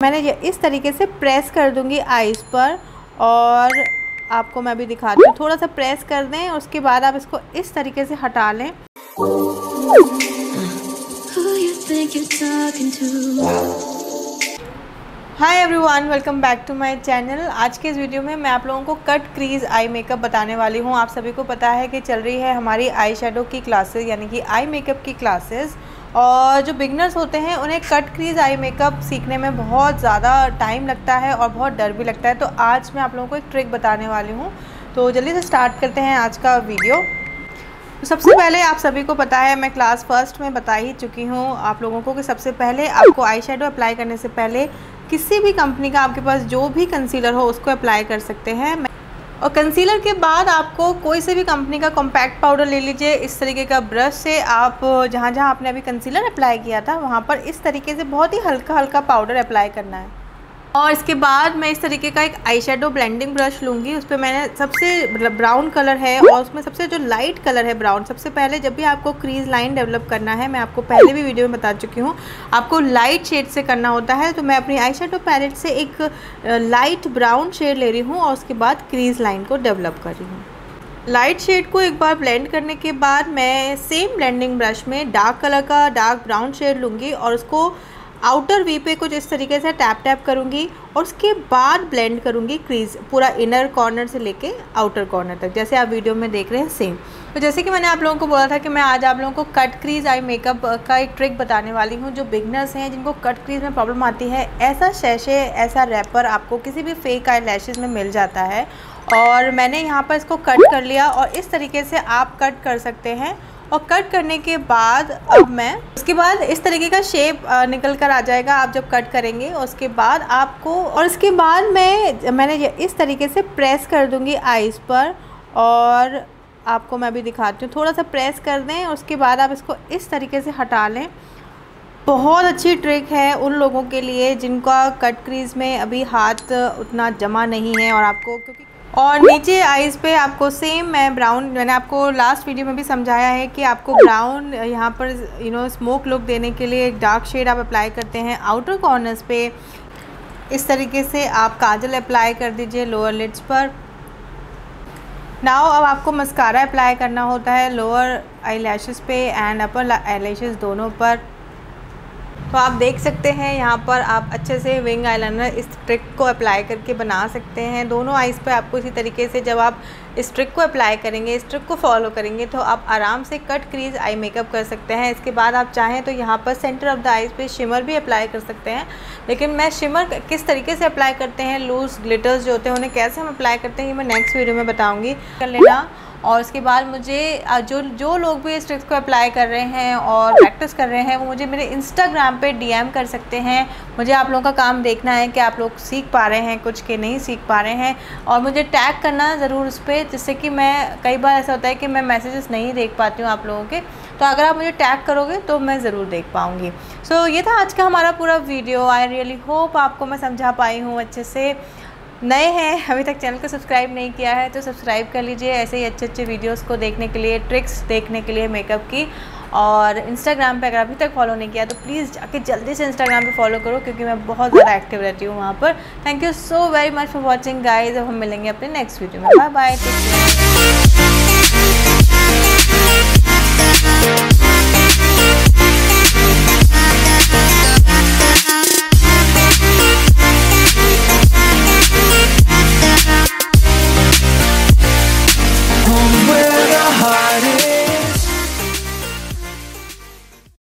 मैंने ये इस तरीके से प्रेस कर दूँगी आइज़ पर और आपको मैं अभी दिखाती हूँ। थोड़ा सा प्रेस कर दें उसके बाद आप इसको इस तरीके से हटा लें। Hi everyone welcome back to my channel आज के इस वीडियो में मैं आप लोगों को कट क्रीज आई मेकअप बताने वाली हूँ। आप सभी को पता है कि चल रही है हमारी आई शेडो की क्लासेस यानी कि आई मेकअप की क्लासेस और जो बिगनर्स होते हैं, उन्हें कट क्रीज आई मेकअप सीखने में बहुत ज़्यादा टाइम लगता है और बहुत डर भी लगता है। तो आज मैं आप लोगों को एक ट्रिक बताने वाली हूँ। तो जल्दी से स्टार्ट करते हैं आज का वीडियो तो सबसे पहले आप सभी को पता है, मैं क्लास फ़र्स्ट में बता ही चुकी हूँ आप लोगों को कि सबसे पहले आपको आई अप्लाई करने से पहले किसी भी कंपनी का आपके पास जो भी कंसीलर हो, उसको अप्लाई कर सकते हैं। और कंसीलर के बाद आपको कोई से भी कंपनी का कॉम्पैक्ट पाउडर ले लीजिए, इस तरीके का ब्रश से आप जहाँ जहाँ आपने अभी कंसीलर अप्लाई किया था, वहाँ पर इस तरीके से बहुत ही हल्का हल्का पाउडर अप्लाई करना है। और इसके बाद मैं इस तरीके का एक आई शेडो ब्लेंडिंग ब्रश लूँगी। उस पर मैंने सबसे मतलब ब्राउन कलर है और उसमें सबसे जो लाइट कलर है ब्राउन सबसे पहले जब भी आपको क्रीज लाइन डेवलप करना है, मैं आपको पहले भी वीडियो में बता चुकी हूँ, आपको लाइट शेड से करना होता है तो मैं अपनी आई शेडो पैलेट से एक लाइट ब्राउन शेड ले रही हूँ और उसके बाद क्रीज लाइन को डेवलप कर रही हूँ। लाइट शेड को एक बार ब्लेंड करने के बाद मैं सेम ब्लेंडिंग ब्रश में डार्क कलर का डार्क ब्राउन शेड लूँगी और उसको आउटर वी पे कुछ इस तरीके से टैप टैप करूँगी और उसके बाद ब्लेंड करूँगी क्रीज पूरा इनर कॉर्नर से लेके आउटर कॉर्नर तक, जैसे आप वीडियो में देख रहे हैं सेम तो जैसे कि मैंने आप लोगों को बोला था कि मैं आज आप लोगों को कट क्रीज आई मेकअप का एक ट्रिक बताने वाली हूँ, जो बिगनर्स हैं, जिनको कट क्रीज में प्रॉब्लम आती है, ऐसा शैशे, ऐसा रैपर आपको किसी भी फेक आई में मिल जाता है। और मैंने यहाँ पर इसको कट कर लिया और इस तरीके से आप कट कर सकते हैं। और कट करने के बाद अब मैं, उसके बाद इस तरीके का शेप निकल कर आ जाएगा आप जब कट करेंगे, उसके बाद आपको, और इसके बाद मैं, मैंने इस तरीके से प्रेस कर दूँगी आइज़ पर, और आपको मैं अभी दिखाती हूँ। थोड़ा सा प्रेस कर दें, उसके बाद आप इसको इस तरीके से हटा लें। बहुत अच्छी ट्रिक है उन लोगों के लिए जिनका कट क्रीज में अभी हाथ उतना जमा नहीं है और आपको, क्योंकि और नीचे आइज़ पे आपको सेम मैं ब्राउन मैंने आपको लास्ट वीडियो में भी समझाया है कि आपको ब्राउन यहाँ पर यू नो स्मोक लुक देने के लिए एक डार्क शेड आप अप्लाई करते हैं आउटर कॉर्नर्स पे। इस तरीके से आप काजल अप्लाई कर दीजिए लोअर लिड्स पर। नाउ अब आपको मस्कारा अप्लाई करना होता है लोअर आई पे एंड अपर आई दोनों पर। तो आप देख सकते हैं, यहाँ पर आप अच्छे से विंग आईलाइनर इस ट्रिक को अप्लाई करके बना सकते हैं। दोनों आइज़ पर आपको इसी तरीके से जब आप इस ट्रिक को अप्लाई करेंगे, इस ट्रिक को फॉलो करेंगे तो आप आराम से कट क्रीज आई मेकअप कर सकते हैं। इसके बाद आप चाहें तो यहाँ पर सेंटर ऑफ़ द आइज़ पे शिमर भी अप्लाई कर सकते हैं। लेकिन मैं शिमर किस तरीके से अप्लाई करते हैं? लूज़ ग्लिटर्स जो होते हैं, उन्हें कैसे हम अप्लाई करते हैं, ये मैं नेक्स्ट वीडियो में बताऊँगी। कर लेना। और उसके बाद मुझे जो जो लोग भी इस ट्रिक्स को अप्लाई कर रहे हैं और प्रैक्टिस कर रहे हैं, वो मुझे मेरे इंस्टाग्राम पे डीएम कर सकते हैं। मुझे आप लोगों का काम देखना है कि आप लोग सीख पा रहे हैं कुछ के नहीं सीख पा रहे हैं। और मुझे टैग करना ज़रूर उस पर जिससे कि मैं कई बार ऐसा होता है कि मैं मैसेजेस नहीं देख पाती हूँ आप लोगों के तो अगर आप मुझे टैग करोगे तो मैं ज़रूर देख पाऊँगी। सो so, ये था आज का हमारा पूरा वीडियो आई रियली होप आपको मैं समझा पाई हूँ अच्छे से। नए हैं, अभी तक चैनल को सब्सक्राइब नहीं किया है तो सब्सक्राइब कर लीजिए। ऐसे ही अच्छे अच्छे वीडियोस को देखने के लिए, ट्रिक्स देखने के लिए मेकअप की। और इंस्टाग्राम पे अगर अभी तक फॉलो नहीं किया तो प्लीज़ जाके जल्दी से इंस्टाग्राम पे फॉलो करो क्योंकि मैं बहुत ज़्यादा एक्टिव रहती हूँ वहाँ पर। Thank you so very much for watching guys अब हम मिलेंगे अपने नेक्स्ट वीडियो में। Bye bye